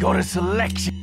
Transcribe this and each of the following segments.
Got a selection.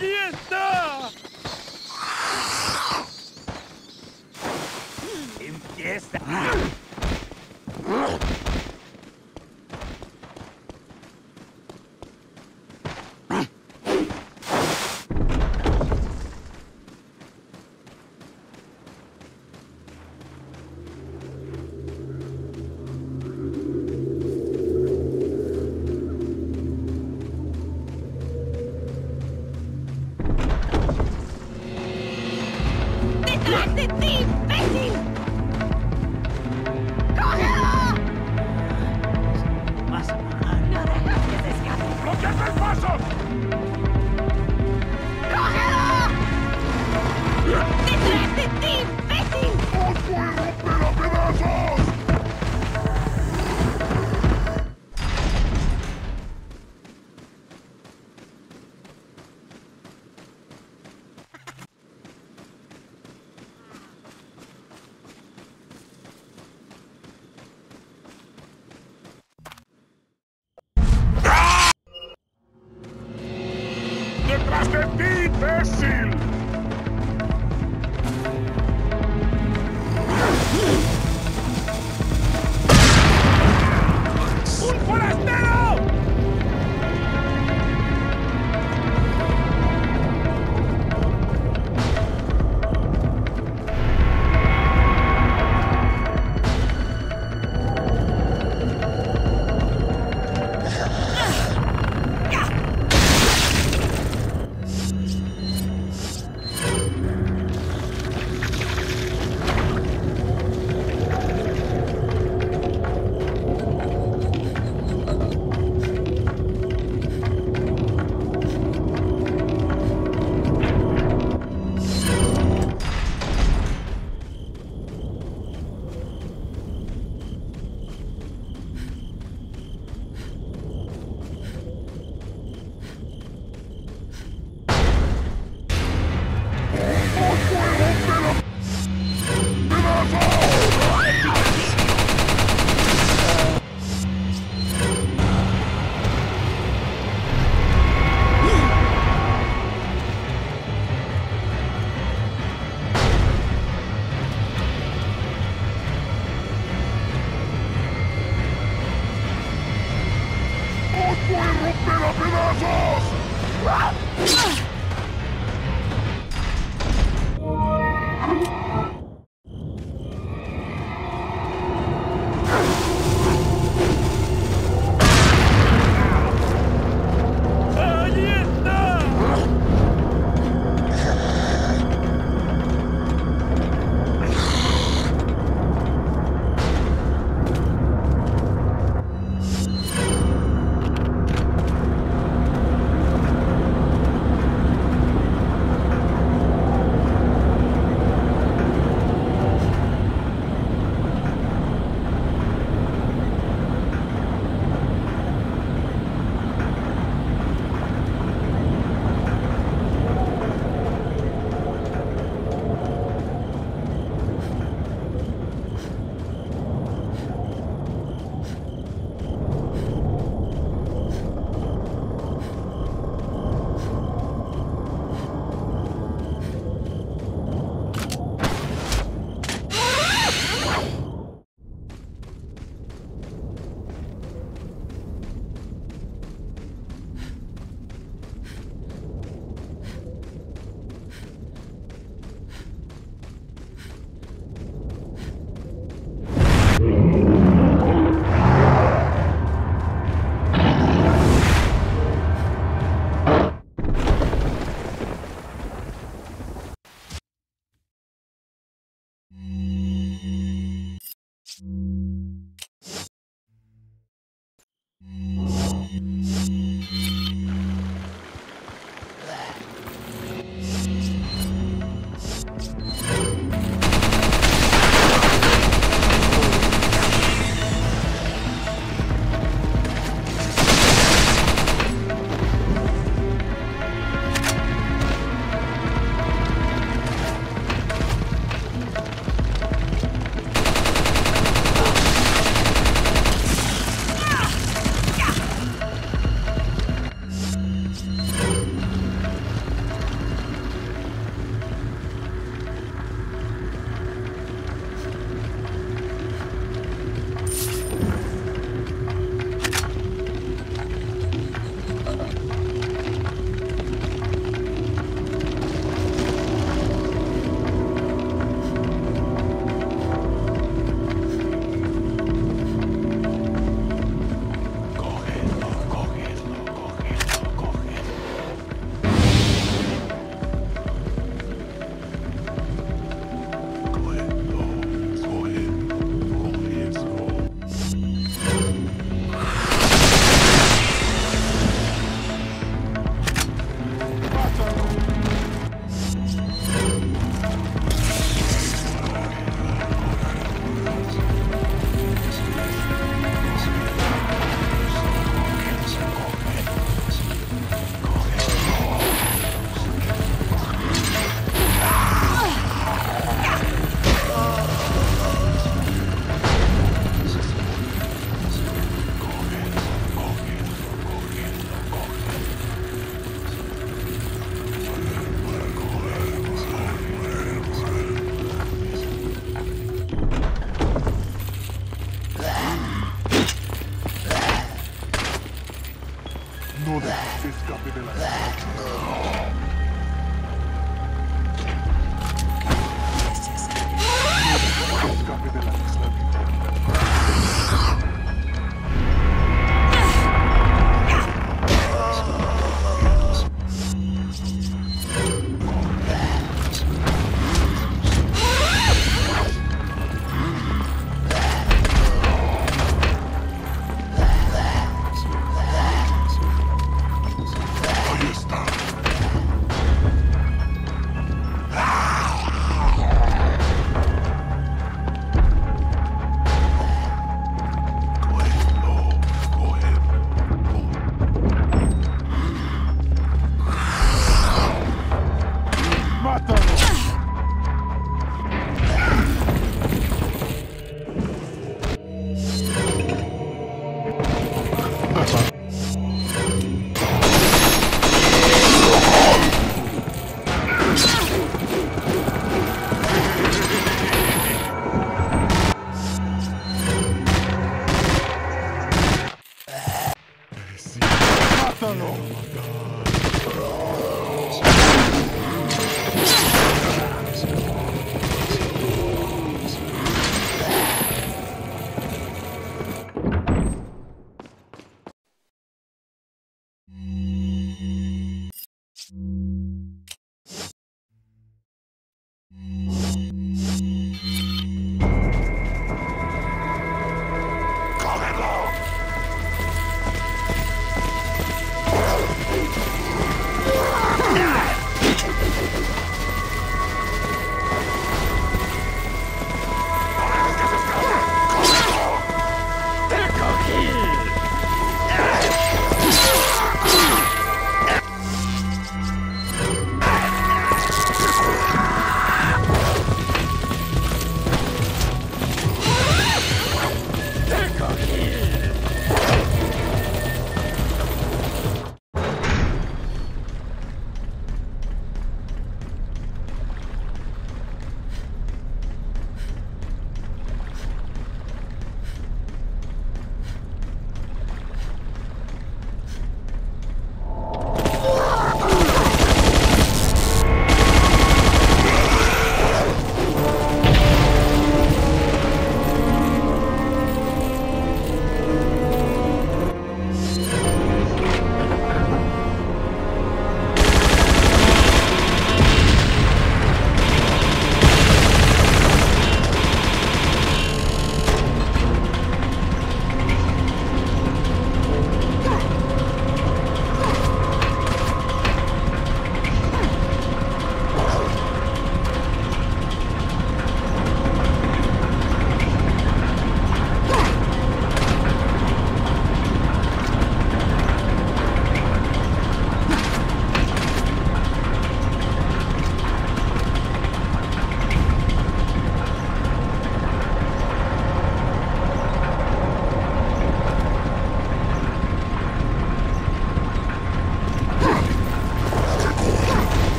¡Allí está! Empieza. Beat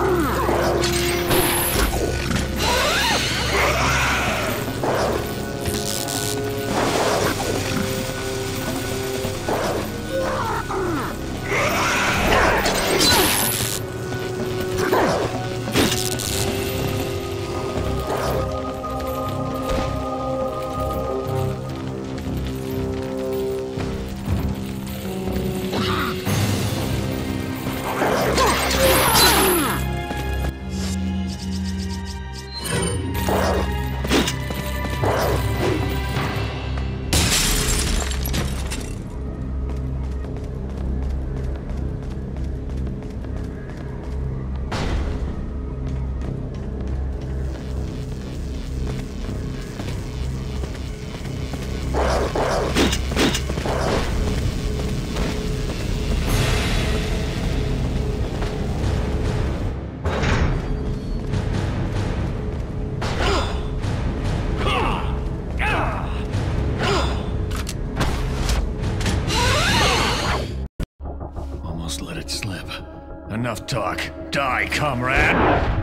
啊 Enough talk. Die, comrade!